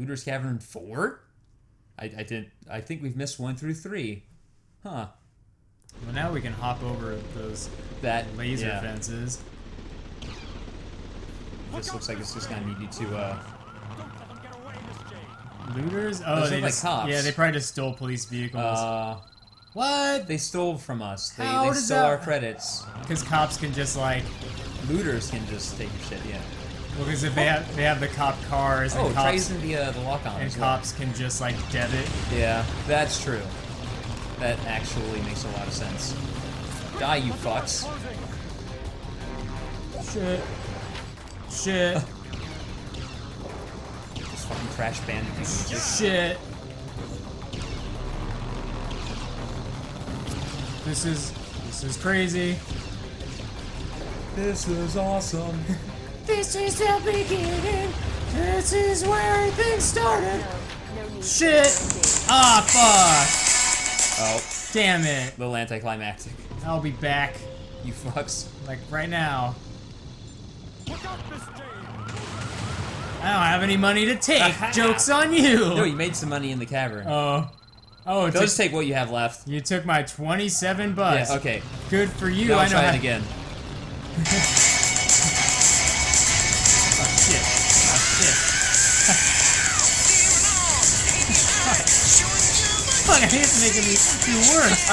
Looter's Cavern four. I, I didn't. I think we've missed one through three. Huh. Well, now we can hop over those That laser yeah. fences. This looks like it's just gonna need you to. uh Looters? Oh, Those they look like cops. Yeah, they probably just stole police vehicles. Uh, what? they stole from us. They, How they stole that- our credits. Because cops can just like, Looters can just take your shit. Yeah. Well, because if they have they have the cop cars and Oh, cops the uh, the lock on and as well. cops can just like debit. Yeah, that's true. That actually makes a lot of sense. Die, you fucks. Shit. Shit. This fucking crash bandicoot. Just Shit. This is this is crazy. This is awesome. This is the beginning. This is where things started. Shit. Ah, fuck. Oh, Damn it. little anticlimactic. I'll be back. You fucks. Like right now. I don't have any money to take. Joke's on you. No, you made some money in the cavern. Oh. Oh, it Just take what you have left. you took my 27 bucks. Yeah, okay. Good for you. Now I know try it again. Fuck, it's making me do worse.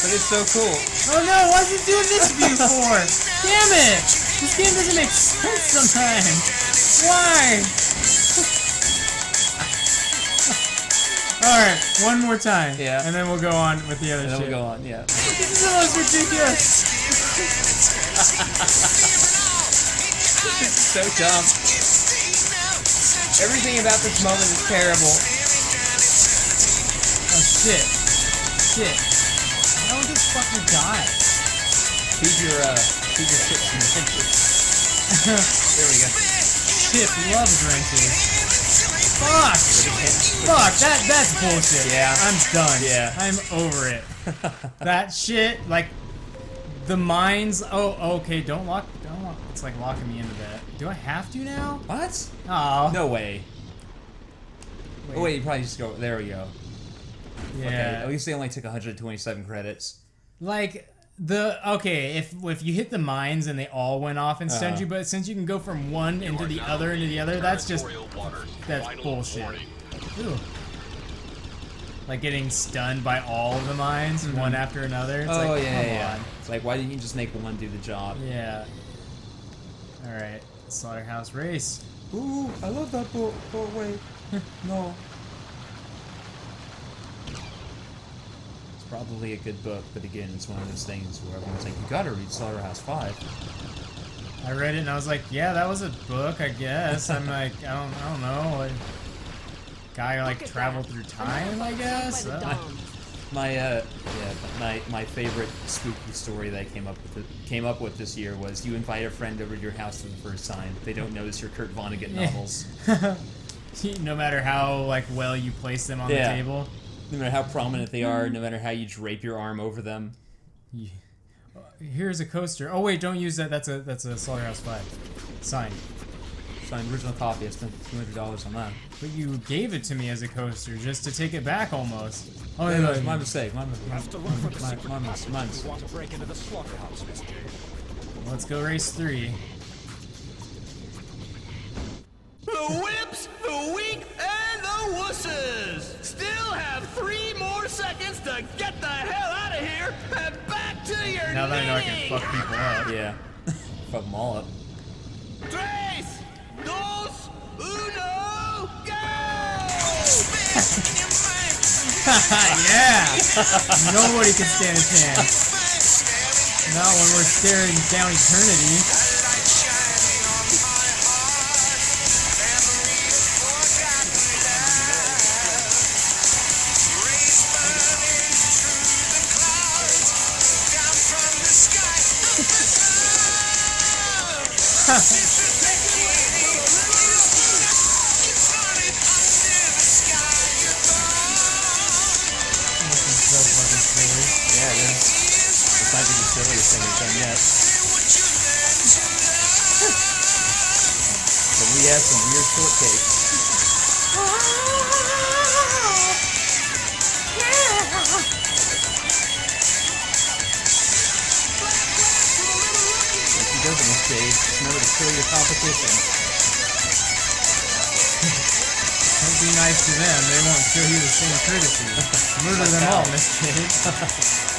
But it's so cool. Oh no, why's it doing this view for? Damn it! This game doesn't make sense sometimes. Why? Alright, one more time. Yeah. And then we'll go on with the other And then shit. we'll go on, yeah. This is the most ridiculous. this is so dumb. Everything about this moment is terrible. Oh shit. Shit. How would this fucking die? Feed your, uh, feed your shit some drenches. There we go. Shit, love drenches. Fuck! Fuck, that that's bullshit. Yeah. I'm done. Yeah. I'm over it. that shit, like the mines. Oh, okay. Don't lock. Don't lock. It's like locking me into that. Do I have to now? What? Oh. No way. Oh wait, you probably just go. There we go. Yeah. Okay. At least they only took 127 credits. Like the okay, if if you hit the mines and they all went off and stunned Uh-huh. you, but since you can go from one into the other into the other, that's just that's bullshit. Ew. Like getting stunned by all of the mines, mm-hmm. one after another. It's oh like, yeah, come yeah. on. It's like why didn't you just make one do the job? Yeah. All right, slaughterhouse race. Ooh, I love that book. Oh wait, no. It's probably a good book, but again, it's one of those things where everyone's like, you gotta read Slaughterhouse Five. I read it and I was like, yeah, that was a book, I guess. I'm like, I don't, I don't know. Like, guy like traveled through time, I guess. Uh, My uh, yeah, my my favorite spooky story that I came up with came up with this year was you invite a friend over to your house for the first time. They don't notice your Kurt Vonnegut Yeah. novels. no matter how like well you place them on Yeah. the table. No matter how prominent they are, no matter how you drape your arm over them. Yeah. Here's a coaster. Oh wait, don't use that. That's a that's a Slaughterhouse Five sign. It's my original copy. I spent two hundred dollars on that. But you gave it to me as a coaster just to take it back almost. Oh, yeah, no, yeah, it's my mistake. My, my, my, my, my, my mistake. Want to break into the slaughterhouse, Miss Jade? Let's go race three. The whips, the weak, and the wusses still have three more seconds to get the hell out of here and back to your Now that I know I can fuck people up. Yeah. Fuck them all up. yeah! Nobody can stand a chance. Not when we're staring down eternity. Yeah. This might be the silliest thing we've done yet. But we have some weird shortcakes. If he doesn't this just remember to kill your competition. Don't be nice to them. They won't show you the same courtesy. Murder them all, Miss Jade.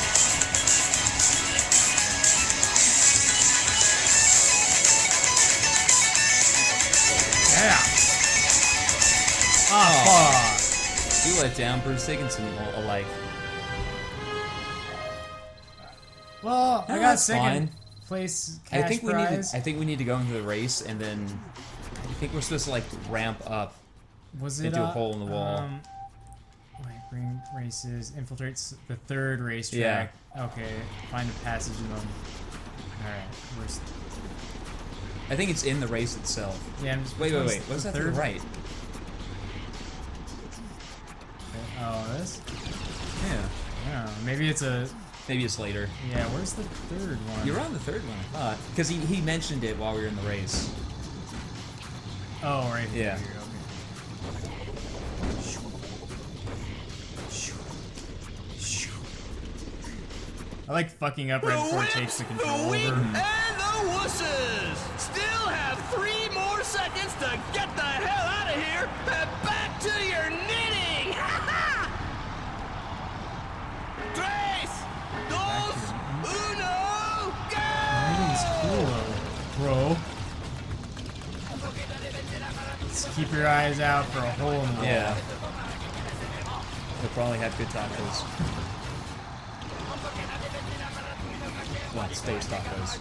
let down Bruce Dickinson al- alike. Well, I got second fine. place cash I think we prize. need. To, I think we need to go into the race, and then I think we're supposed to like ramp up. Was it into a uh, hole in the wall. Um, wait, bring races, infiltrates the third racetrack. Yeah. Okay, find a passage in them. All right, where's? I think it's in the race itself. Yeah, I'm just. Wait, wait, wait. What's the that third? right? This. Yeah. I. Maybe it's a. Maybe it's later. Yeah, where's the third one? You're on the third one, I thought. Because he, he mentioned it while we were in the race. Oh, right here. Yeah. Okay. I like fucking up right The before it whips, takes the the control weak, over. and the wusses still have three more seconds to get the hell out of here and back to your Just keep your eyes out for a hole in the wall. Yeah. They'll probably have good tacos. Well, space tacos.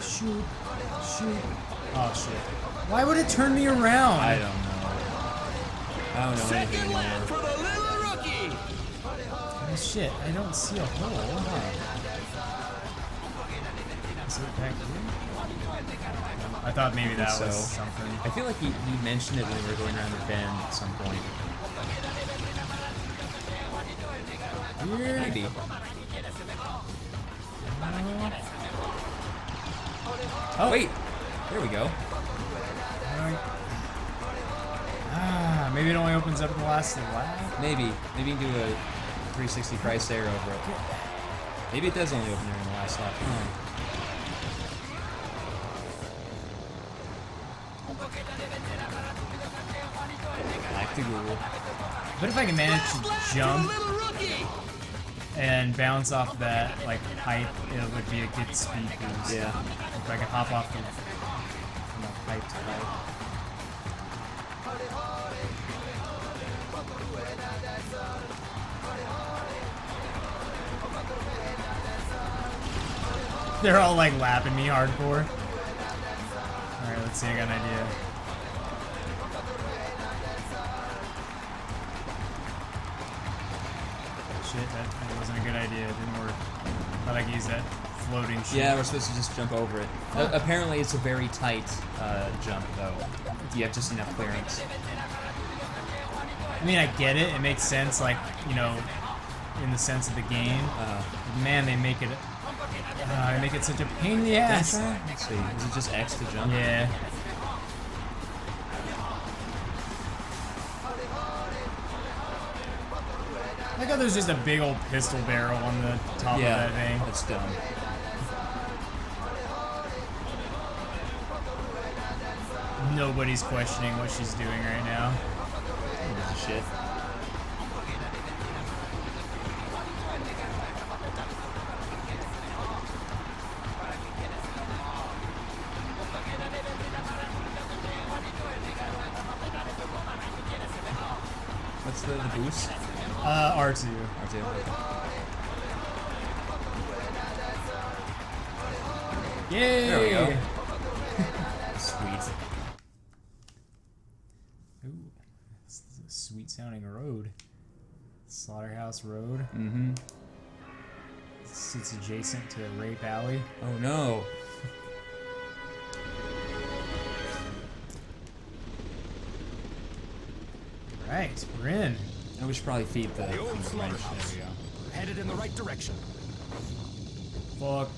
Shoot. Shoot. Oh, shit. Why would it turn me around? I don't know. I don't know anything Second lap anymore. Oh, shit. I don't see a hole. Is it back here? I thought maybe that so. was something. I feel like he, he mentioned it when we were going around the bend at some point. Here. Maybe. Oh, wait. There we go. Ah, maybe it only opens up in the last lap. Maybe. Maybe you can do a 360 price air over it. Maybe it does only open there in the last lap. Google. What if I can manage to jump and bounce off that like pipe? It would be a good speed boost. Yeah. If I could hop off the from a pipe to pipe. They're all like lapping me hardcore. Alright, let's see, I got an idea. Shit, that, that wasn't a good idea. It didn't work. Thought I could use that floating shit. Yeah, we're supposed to just jump over it. A- apparently, it's a very tight uh, jump, though. You have just enough clearance. I mean, I get it. It makes sense, like, you know, in the sense of the game. Uh, man, they make it. Uh, they make it such a pain in the ass. let's see. Is it just X to jump? Yeah. I like how there's just a big old pistol barrel on the top Yeah, of that thing. that's dumb. Nobody's questioning what she's doing right now. Shit. The, the boost? Uh, R2. R2. Yay! There we go. Sweet. Ooh, this is a sweet sounding road. Slaughterhouse Road. Mm-hmm. It's adjacent to Rape Alley. Oh no. Right, we're in. And we should probably feed the, feed the wrench. There we go. headed in the right direction. Fuck.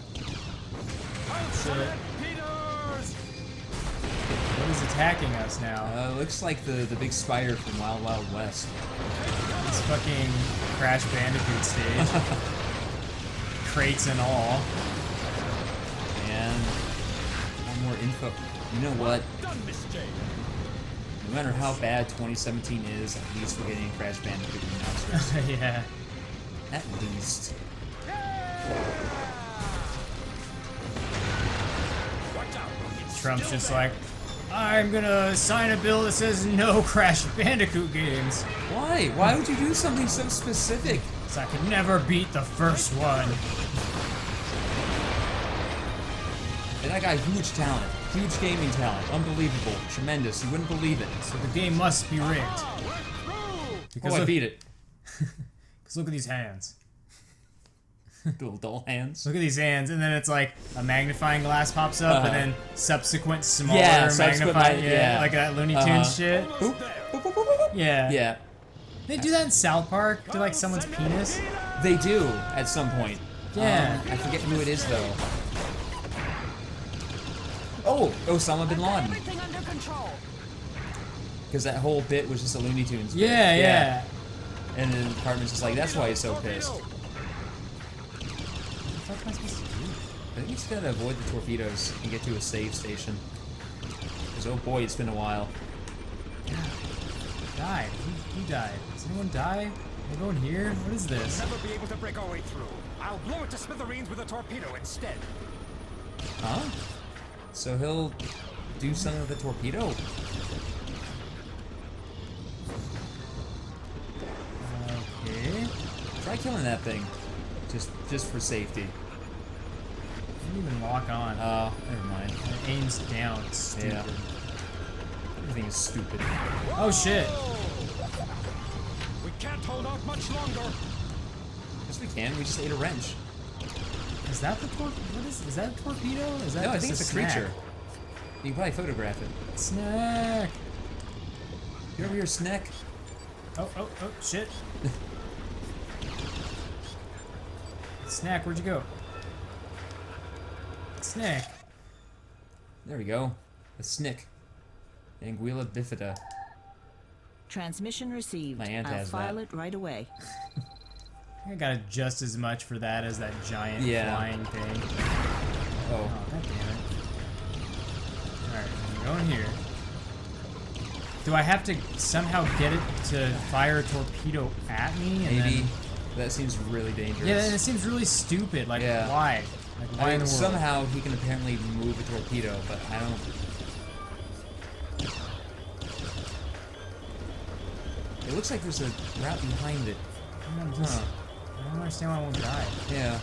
Shit. Peters! What is attacking us now? Uh, looks like the the big spider from Wild Wild West. This fucking Crash Bandicoot stage. Crates and all. And one more info. You know what? Done, Miss J. No matter how bad 2017 is, at least we're getting Crash Bandicoot remaster. yeah. at least. Watch out. It's Trump's just like, I'm gonna sign a bill that says no Crash Bandicoot games. Why? Why would you do something so specific? So I could never beat the first one. And that guy, huge talent. Huge gaming talent. Unbelievable. Tremendous. You wouldn't believe it. So the game must be rigged. Because Oh, I beat it. Because look at these hands. Little doll hands. Look at these hands, and then it's like a magnifying glass pops up, Uh-huh. and then subsequent smaller Yeah, subsequent magnifying, mag- yeah, yeah. like that Looney Tunes Uh-huh. shit. Boop, boop, boop, boop, boop, boop. Yeah. Yeah, They do that in South Park to like someone's penis. they do at some point. Yeah. Um, I forget who it is though. Oh, Osama bin Laden. Everything under control. Because that whole bit was just a Looney Tunes. bit. Yeah, yeah. And then Cartman's just like, that's why he's so pissed. What the fuck am I supposed to do? I think he's gotta avoid the torpedoes and get to a save station. Because oh boy, it's been a while. Died. Who, who died? Does anyone die? Am I going here? What is this? Never be able to break our way through. I'll blow it to smithereens with a torpedo instead. Huh? So he'll do something with the torpedo? Uh, okay. Try killing that thing. Just just for safety. Didn't even lock on. Oh, never mind. it aims down. It's Stupid. Yeah. Everything is stupid. Oh shit. We can't hold out much longer. Yes, we can. We just ate a wrench. Is that the tor- what is is that a torpedo? Is that No, I just think it's a snack? creature. You can probably photograph it. Snack. You over here, snack? Oh oh oh shit. Snack, where'd you go? Snack. There we go. A snick. Anguilla bifida. Transmission received. My aunt I'll has file that. it right away. I got just as much for that as that giant Yeah. flying thing. Oh. Oh, god damn it. Alright, I'm going here. Do I have to somehow get it to fire a torpedo at me? And Maybe. Then... That seems really dangerous. Yeah, and it seems really stupid. Like, Yeah. why? Like, why I in mean, the world? somehow he can apparently move a torpedo, but I don't. It looks like there's a route behind it. Huh. I don't understand why I won't die. Yeah.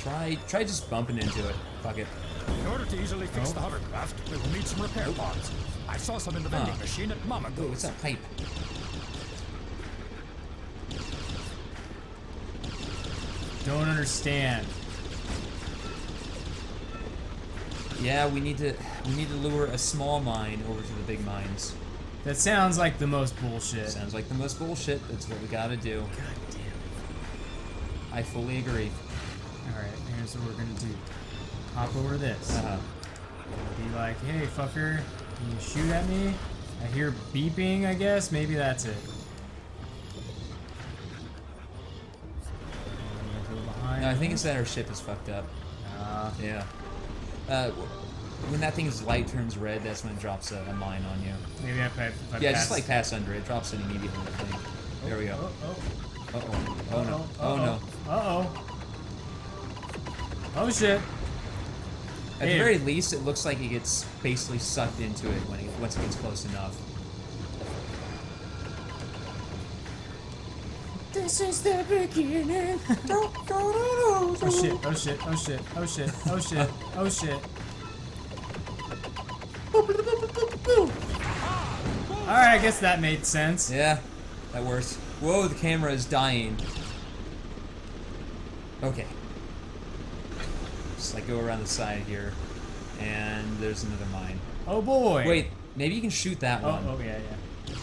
Try, try just bumping into it. Fuck it. In order to easily fix Oh. the hovercraft, we will need some repair parts. I saw some in the vending Huh. machine at Mama Oh, what's Go's. that pipe? Don't understand. Yeah, we need to, we need to lure a small mine over to the big mines. That sounds like the most bullshit. Sounds like the most bullshit. That's what we gotta do. God damn it. I fully agree. Alright, here's what we're gonna do. Hop over this. Uh-huh. Be like, hey fucker, can you shoot at me? I hear beeping, I guess. Maybe that's it. I'm gonna go behind No, I think it's that our ship is fucked up. Uh, Yeah. Uh, when that thing's light turns red, that's when it drops a, a mine on you. maybe I, if I Yeah, pass. just like pass under it, drops it immediately. I think. There we Oh, go. oh, Uh oh. Oh no. oh, Oh no. Uh oh. Oh shit. At Hey. the very least, it looks like it gets basically sucked into it when it, once it gets close enough. This is the beginning. oh shit, oh shit, oh shit, oh shit, oh shit, oh shit. Alright, I guess that made sense. Yeah, that works. Whoa, the camera is dying. Okay. Just like go around the side here, and there's another mine. Oh boy. Wait, maybe you can shoot that Oh, one. oh yeah, yeah.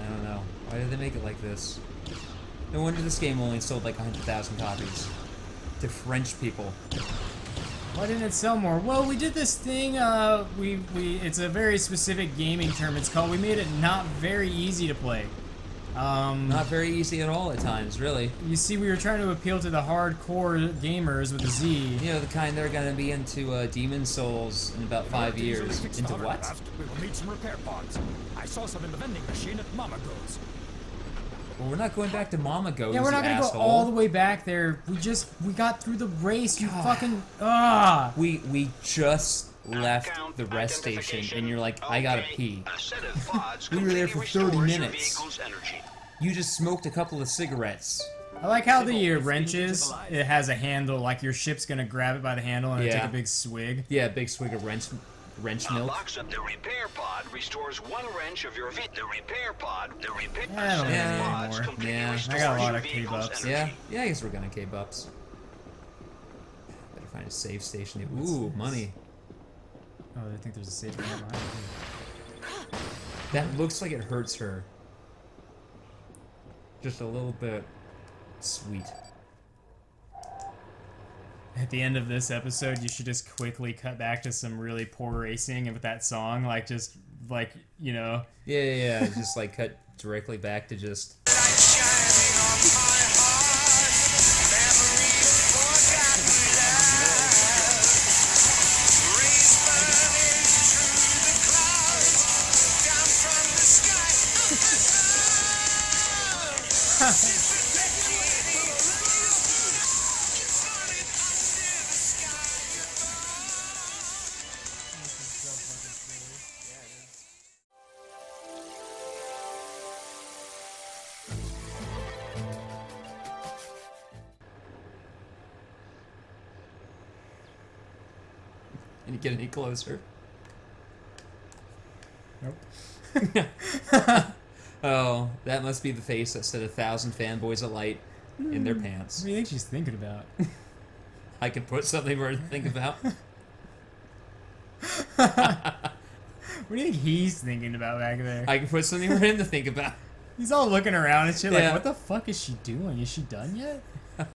I don't know. Why did they make it like this? No wonder this game only sold like 100,000 copies. To French people. Why didn't it sell more? Well, we did this thing. Uh, we we it's a very specific gaming term. It's called. We made it not very easy to play. Um, Not very easy at all at times, really. you see, we were trying to appeal to the hardcore gamers with a Z. You know, the kind that are gonna be into uh, Demon's Souls in about five years. Into what? We will need some repair pods. I saw some in the vending machine at Mammago's. Well, we're not going back to Mammago's. Yeah, we're not gonna go all the way back there. We just we got through the race. You fucking ah. We we just left Count the rest station, and you're like, I gotta pee. A set of pods We were there for 30 minutes. You just smoked a couple of cigarettes. I like how the uh, wrenches. It has a handle. Like your ship's gonna grab it by the handle and Yeah. take a big swig. Yeah, big swig of wrench wrench A milk. box of the repair pod restores one wrench of your vehicle. The repair pod, the repair I don't set of need it pods anymore. Yeah, I got a lot of vehicle's K-bucks. energy. Yeah, yeah, I guess we're gonna K bups. Better find a save station. Ooh, money. Oh, I think there's a safe behind mine. too. That looks like it hurts her. Just a little bit. Sweet. At the end of this episode, you should just quickly cut back to some really poor racing and with that song, like just like you know, Yeah, yeah, yeah. just like cut directly back to just. Can you get any closer? Nope. Oh, that must be the face that set a thousand fanboys alight in their hmm. pants. what do you think she's thinking about? I could put something more to think about. What do you think he's thinking about back there? I could put something for him to think about. He's all looking around and shit, like, what the fuck is she doing? Is she done yet?